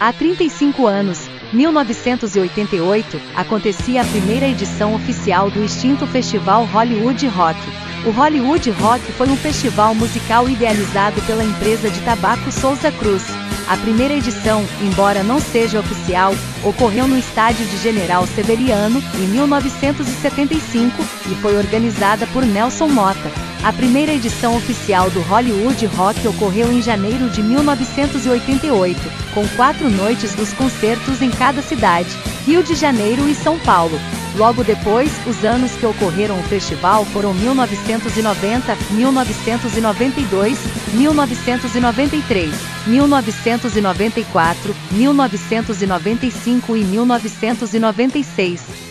Há 35 anos, 1988, acontecia a primeira edição oficial do extinto festival Hollywood Rock. O Hollywood Rock foi um festival musical idealizado pela empresa de tabaco Souza Cruz. A primeira edição, embora não seja oficial, ocorreu no estádio de General Severiano, em 1975, e foi organizada por Nelson Mota. A primeira edição oficial do Hollywood Rock ocorreu em janeiro de 1988, com quatro noites dos concertos em cada cidade, Rio de Janeiro e São Paulo. Logo depois, os anos que ocorreram o festival foram 1990, 1992, 1993, 1994, 1995 e 1996.